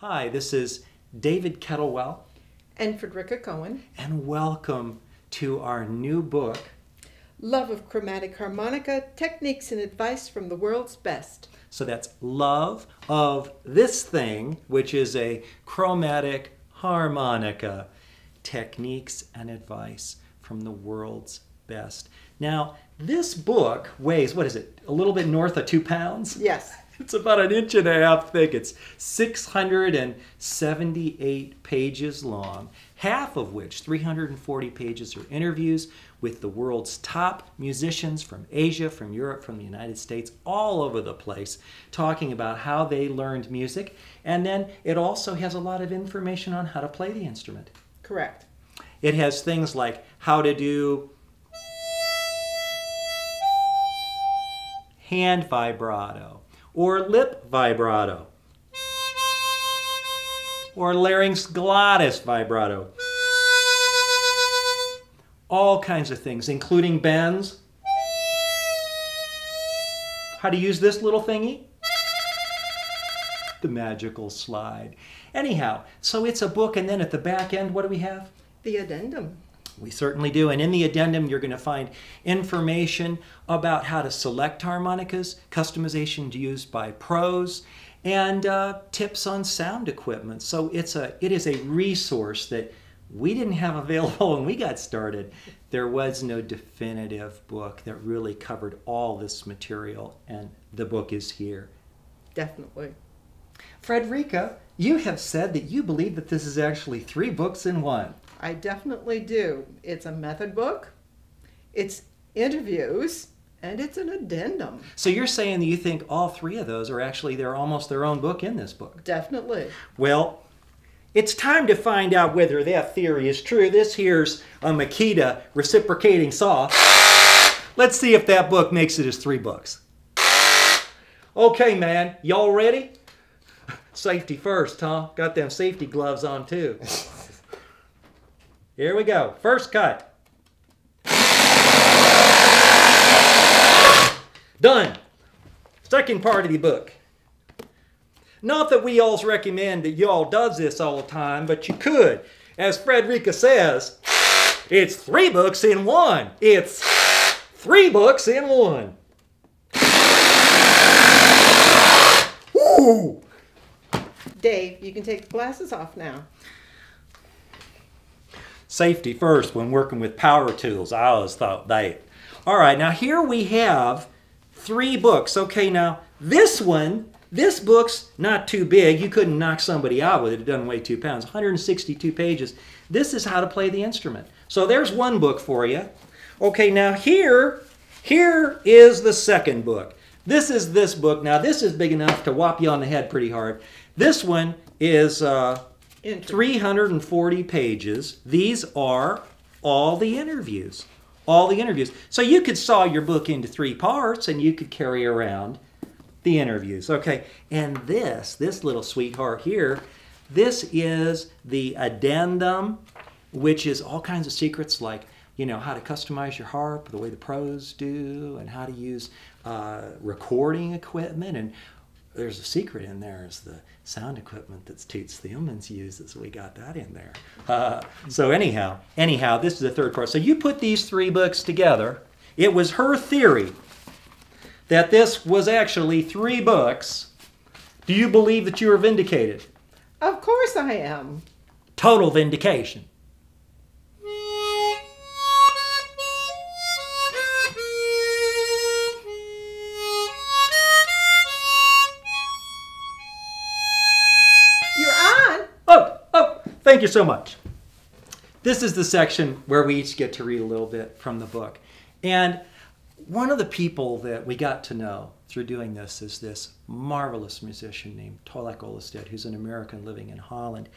Hi, this is David Kettlewell, and Frederica Cohen. and welcome to our new book. Love of Chromatic Harmonica Techniques and Advice from the World's Best. So that's love of this thing, which is a chromatic harmonica. Techniques and advice from the world's best. Now, this book weighs, what is it, a little bit north of two pounds? Yes. It's about an inch and a half thick. It's 678 pages long, half of which, 340 pages, are interviews with the world's top musicians from Asia, from Europe, from the United States, all over the place, talking about how they learned music. And then it also has a lot of information on how to play the instrument. Correct. It has things like how to do hand vibrato or lip vibrato or larynx glottis vibrato. All kinds of things, including bends. How to use this little thingy? The magical slide. Anyhow, so it's a book, and then at the back end, what do we have? The addendum. We certainly do. And in the addendum, you're going to find information about how to select harmonicas, customization used by pros, and uh, tips on sound equipment. So it's a it is a resource that we didn't have available when we got started. There was no definitive book that really covered all this material, and the book is here. Definitely. Frederica, you have said that you believe that this is actually three books in one. I definitely do. It's a method book, it's interviews, and it's an addendum. So you're saying that you think all three of those are actually they're almost their own book in this book. Definitely. Well, it's time to find out whether that theory is true. This here's a Makita reciprocating saw. Let's see if that book makes it as three books. Okay, man, y'all ready? Safety first, huh? Got them safety gloves on too. Here we go. First cut. Done. Second part of the book. Not that we alls recommend that y'all does this all the time, but you could. As Frederica says, it's three books in one. It's three books in one. Ooh! Dave, you can take the glasses off now. Safety first when working with power tools. I always thought that. All right, now here we have three books. Okay, now this one, this book's not too big. You couldn't knock somebody out with it. It doesn't weigh two pounds. 162 pages. This is how to play the instrument. So there's one book for you. Okay, now here, here is the second book. This is this book. Now this is big enough to whop you on the head pretty hard. This one is uh, 340 pages. These are all the interviews. All the interviews. So you could saw your book into three parts and you could carry around the interviews. Okay, and this, this little sweetheart here, this is the addendum, which is all kinds of secrets like, you know, how to customize your harp the way the pros do, and how to use uh, recording equipment. And there's a secret in there is the sound equipment that Toots Thielemans uses. We got that in there. Uh, so anyhow, anyhow, this is the third part. So you put these three books together. It was her theory that this was actually three books. Do you believe that you are vindicated? Of course I am. Total vindication. Thank you so much. This is the section where we each get to read a little bit from the book. And one of the people that we got to know through doing this is this marvelous musician named Tollak Ollestad, who's an American living in Holland.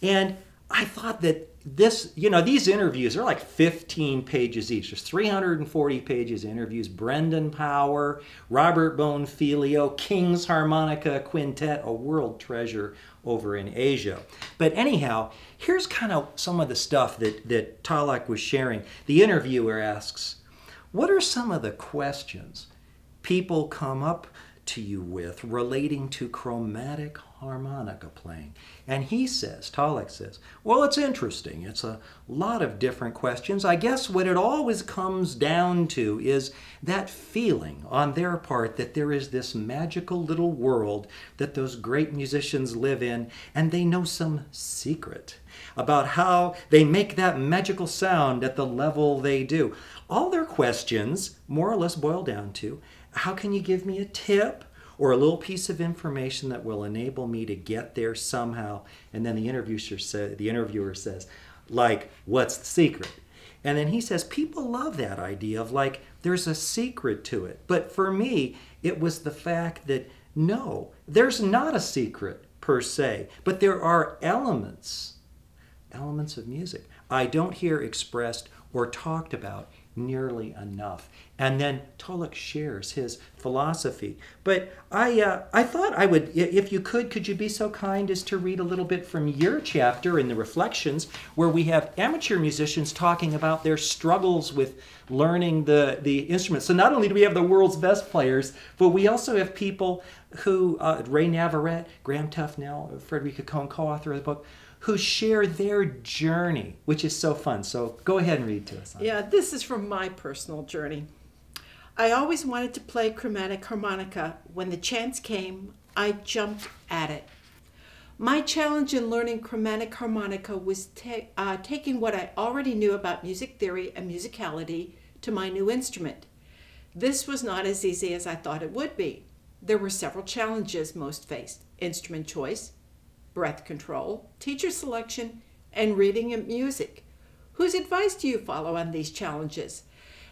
And I thought that this, you know, these interviews are like 15 pages each. There's 340 pages interviews. Brendan Power, Robert Bonfiglio, King's Harmonica Quintet, a world treasure over in Asia. But anyhow, here's kind of some of the stuff that, that Tollak was sharing. The interviewer asks, What are some of the questions people come up to you with relating to chromatic harmonica playing? And he says, Tollak says, well, it's interesting. It's a lot of different questions. I guess what it always comes down to is that feeling on their part that there is this magical little world that those great musicians live in, and they know some secret about how they make that magical sound at the level they do. All their questions more or less boil down to how can you give me a tip or a little piece of information that will enable me to get there somehow? And then the interviewer says, the interviewer says, like, what's the secret? And then he says, people love that idea of like, there's a secret to it. But for me, it was the fact that no, there's not a secret per se, but there are elements, elements of music I don't hear expressed or talked about nearly enough. And then Tollak shares his philosophy. But I, uh, I thought I would, if you could, could you be so kind as to read a little bit from your chapter in the Reflections, where we have amateur musicians talking about their struggles with learning the, the instrument. So not only do we have the world's best players, but we also have people who, uh, Ray Navarrete, Graham Tufnell, Frederica Cohen, co-author of the book, who share their journey, which is so fun. So go ahead and read to us. Yeah, this is from my personal journey. I always wanted to play chromatic harmonica. When the chance came, I jumped at it. My challenge in learning chromatic harmonica was uh, taking what I already knew about music theory and musicality to my new instrument. This was not as easy as I thought it would be. There were several challenges most faced instrument choice, breath control, teacher selection, and reading and music. Whose advice do you follow on these challenges?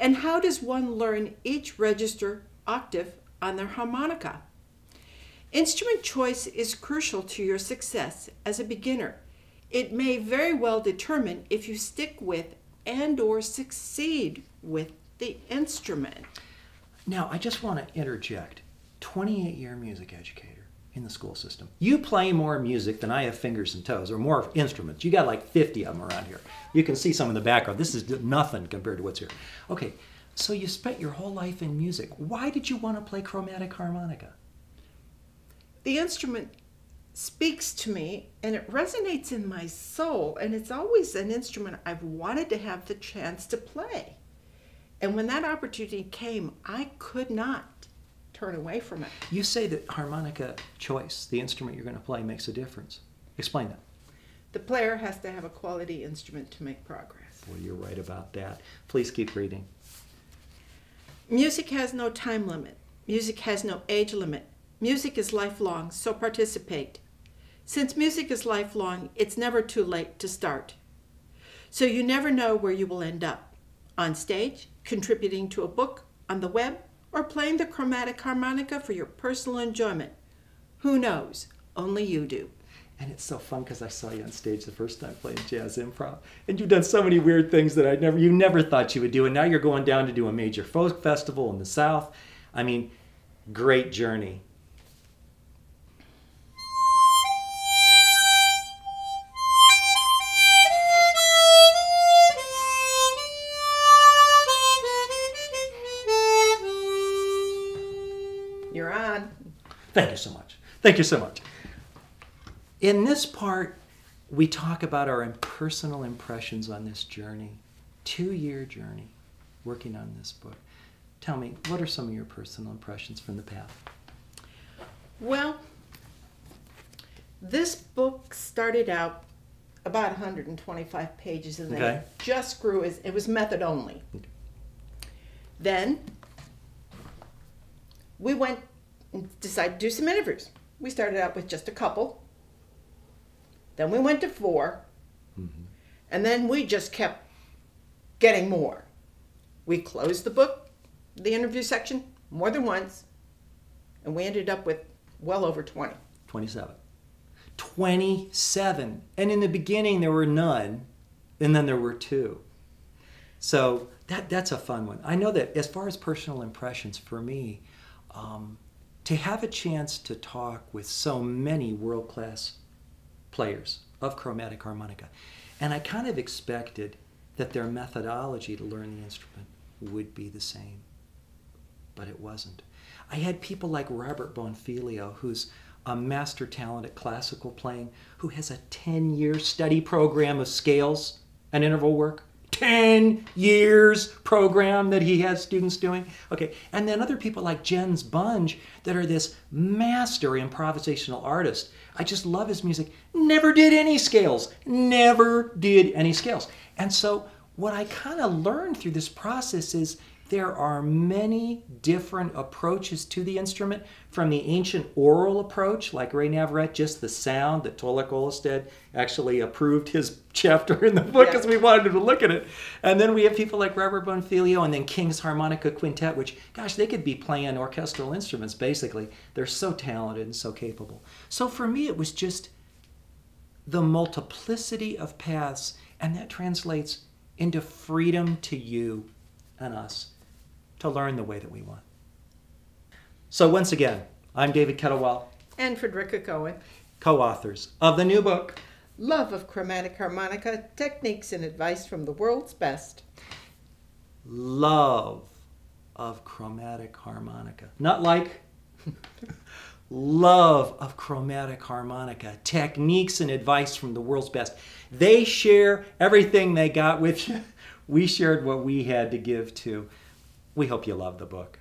And how does one learn each register octave on their harmonica? Instrument choice is crucial to your success as a beginner. It may very well determine if you stick with and or succeed with the instrument. Now, I just want to interject. 28 year music educator in the school system. You play more music than I have fingers and toes, or more instruments. You got like 50 of them around here. You can see some in the background. This is nothing compared to what's here. Okay, so you spent your whole life in music. Why did you want to play chromatic harmonica? The instrument speaks to me and it resonates in my soul, and it's always an instrument I've wanted to have the chance to play. And when that opportunity came, I could not turn away from it. You say that harmonica choice, the instrument you're going to play, makes a difference. Explain that. The player has to have a quality instrument to make progress. Well, you're right about that. Please keep reading. Music has no time limit. Music has no age limit. Music is lifelong, so participate. Since music is lifelong, it's never too late to start. So you never know where you will end up on stage, contributing to a book, on the web, or playing the chromatic harmonica for your personal enjoyment. Who knows? Only you do. And it's so fun because I saw you on stage the first time playing jazz improv, and you've done so many weird things that I never, you never thought you would do, and now you're going down to do a major folk festival in the South. I mean, great journey. Thank you so much. Thank you so much. In this part, we talk about our personal impressions on this journey, two year journey working on this book. Tell me, what are some of your personal impressions from the path? Well, this book started out about 125 pages and then okay. it just grew as it was method only. Then we went and decided to do some interviews. We started out with just a couple. Then we went to 4 mm-hmm. And then we just kept getting more. We closed the book, the interview section, more than once. And we ended up with well over 20. 27. 27. And in the beginning, there were none. And then there were two. So that, that's a fun one. I know that as far as personal impressions, for me, um, to have a chance to talk with so many world class players of chromatic harmonica. And I kind of expected that their methodology to learn the instrument would be the same, but it wasn't. I had people like Robert Bonfiglio, who's a master talent at classical playing, who has a 10 year study program of scales and interval work. 10 years program that he has students doing. Okay, and then other people like Jens Bunge that are this master improvisational artist. I just love his music. Never did any scales, never did any scales. And so, what I kind of learned through this process is there are many different approaches to the instrument from the ancient oral approach, like Ray Navarrete, just the sound that Tollak Ollestad actually approved his chapter in the book because Yeah. we wanted to look at it. And then we have people like Robert Bonfiglio and then King's Harmonica Quintet, which, gosh, they could be playing orchestral instruments basically. They're so talented and so capable. So for me, it was just the multiplicity of paths, and that translates into freedom to you and us to learn the way that we want. So, once again, I'm David Kettlewell, And Frederica Cohen. co authors of the new book, Love of Chromatic Harmonica Techniques and Advice from the World's Best. Love of Chromatic Harmonica. Not like, love of Chromatic Harmonica. Techniques and advice from the world's best. They share everything they got with you. We shared what we had to give to. We hope you love the book.